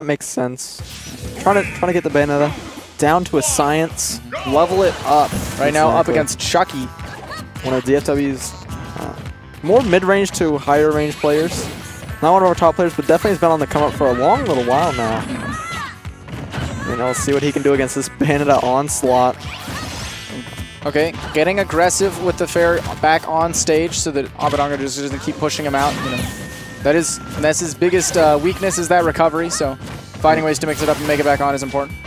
That makes sense. Trying to trying to get the Bayonetta down to a science. Level it up. Right now up against Chuky. One of DFW's uh, more mid-range to higher range players. Not one of our top players, but definitely has been on the come up for a long little while now. And I'll see what he can do against this Bayonetta onslaught. Okay, getting aggressive with the fair back on stage so that Abadango just doesn't keep pushing him out. You know, that is that's his biggest uh, weakness is that recovery. So finding ways to mix it up and make it back on is important.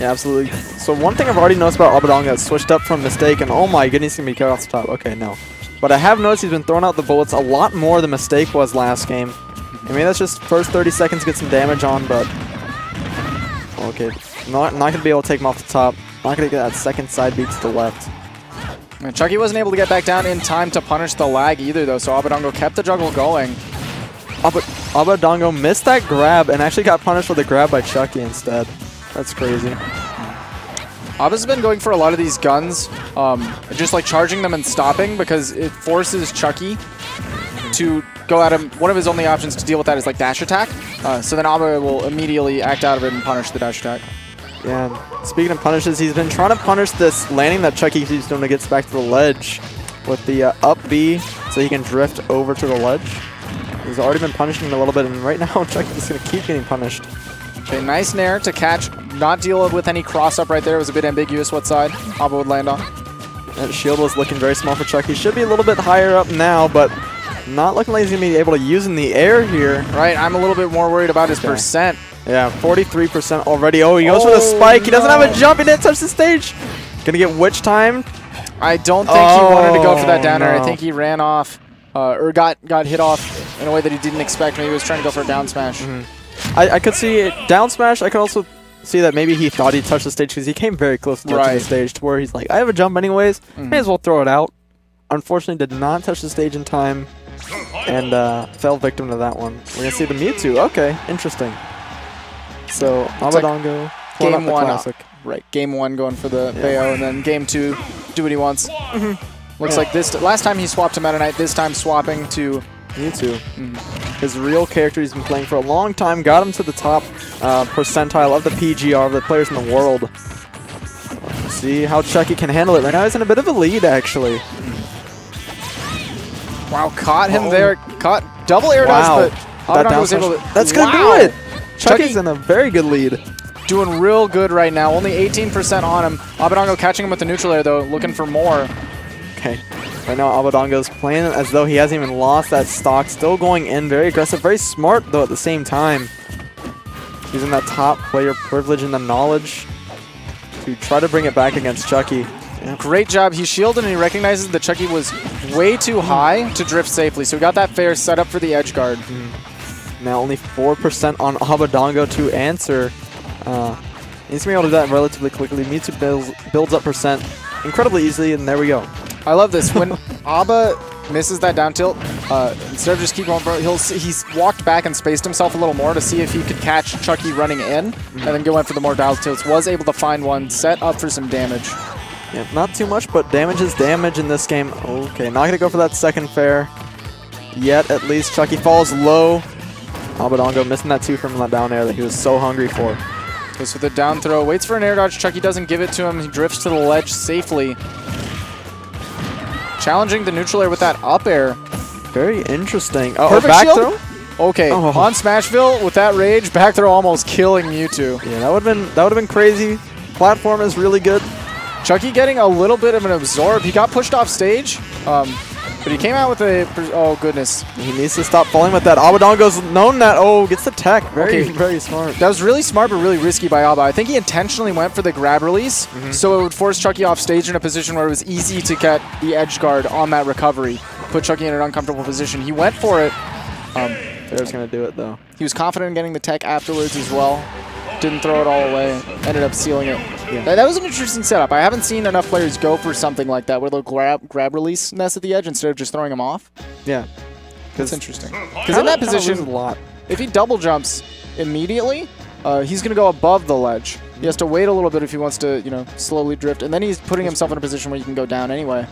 Yeah, absolutely. So one thing I've already noticed about Abadango is switched up from Mistake, and oh my goodness, he's going to be cut off the top. Okay, no. But I have noticed he's been throwing out the bullets a lot more than Mistake was last game. I mean, that's just first 30 seconds get some damage on, but... Okay, not, not going to be able to take him off the top. Not going to get that second side beat to the left. And Chuky wasn't able to get back down in time to punish the lag either, though. So Abadango kept the juggle going. Abba, Abadango missed that grab and actually got punished with a grab by Chuky instead. That's crazy. Abba's been going for a lot of these guns, um, just like charging them and stopping because it forces Chuky to go at him. One of his only options to deal with that is like dash attack. Uh, so then Abba will immediately act out of it and punish the dash attack. Yeah, and speaking of punishes, he's been trying to punish this landing that Chuky keeps doing to get back to the ledge with the uh, up B so he can drift over to the ledge. He's already been punishing him a little bit, and right now Chuky's going to keep getting punished. Okay, nice nair to catch, not deal with any cross up right there. It was a bit ambiguous what side Abba would land on. That shield was looking very small for Chuky. Should be a little bit higher up now, but not looking like he's going to be able to use in the air here. Right, I'm a little bit more worried about his Okay. percent. Yeah, 43% already. Oh, he goes for the Oh, spike. He doesn't have a jump. He didn't touch the stage. Gonna get witch time. I don't think he wanted to go for that Oh, down air. I think he ran off, uh, or got got hit off in a way that he didn't expect. Maybe he was trying to go for a down smash. I, I could see it down smash. I could also see that maybe he thought he touched the stage because he came very close to touching Right. the stage to where he's like, I have a jump anyways. May as well throw it out. Unfortunately, did not touch the stage in time and uh, fell victim to that one. We're gonna see the Mewtwo. Okay, interesting. So like Abadango, pulling Game one, uh, classic. right? Game one going for the Yeah. Bayo, and then game two, do what he wants. Looks like this. last time he swapped to Meta Knight. This time swapping to Mewtwo. His real character he's been playing for a long time. Got him to the top uh, percentile of the PGR of the players in the world. See how Chuky can handle it. Right now he's in a bit of a lead, actually. Wow, caught him Oh. there. Caught double air Wow. dodge, but That was able to. That's gonna Wow. do it. Chuky- Chuky's in a very good lead. Doing real good right now. Only 18% on him. Abadango catching him with the neutral air though, looking for more. Okay. Right now Abadango's playing as though he hasn't even lost that stock. Still going in, very aggressive, very smart though at the same time. Using that top player privilege and the knowledge to try to bring it back against Chuky. Great job. He shielded and he recognizes that Chuky was way too high to drift safely. So he got that fair set up for the edge guard. Now only 4% on Abadango to answer. Uh, needs to be able to do that relatively quickly. Mewtwo builds, builds up percent incredibly easily, and there we go. I love this. When Abba misses that down tilt, uh, instead of just keep going, for it, he'll he's walked back and spaced himself a little more to see if he could catch Chuky running in, and then go in for the more dial tilts. Was able to find one, set up for some damage. Yeah, not too much, but damage is damage in this game. Okay, not gonna go for that second fair. Yet, at least Chuky falls low. Abadango missing that two from that down air that he was so hungry for. Goes for the down throw, waits for an air dodge. Chuky doesn't give it to him. He drifts to the ledge safely. Challenging the neutral air with that up air. Very interesting. Oh, Perfect back shield? throw? Okay, Oh. on Smashville with that rage, back throw almost killing Mewtwo. Yeah, that would have been that would have been crazy. Platform is really good. Chuky getting a little bit of an absorb. He got pushed off stage, um, but he came out with a. Oh goodness, He needs to stop falling with that. Abadango's known that. Oh, gets the tech. Very, Okay. very smart. that was really smart but really risky by Abba. I think he intentionally went for the grab release, so it would force Chuky off stage in a position where it was easy to get the edge guard on that recovery, put Chuky in an uncomfortable position. He went for it. Um, Fair's gonna do it though. he was confident in getting the tech afterwards as well. Didn't throw it all away. Ended up sealing it. Yeah. That, that was an interesting setup. I haven't seen enough players go for something like that, where they'll grab grab release Ness at the edge instead of just throwing him off. Yeah. That's interesting. Because in that position, a lot. if he double jumps immediately, uh, he's going to go above the ledge. He has to wait a little bit if he wants to, you know, slowly drift, and then he's putting himself in a position where he can go down anyway.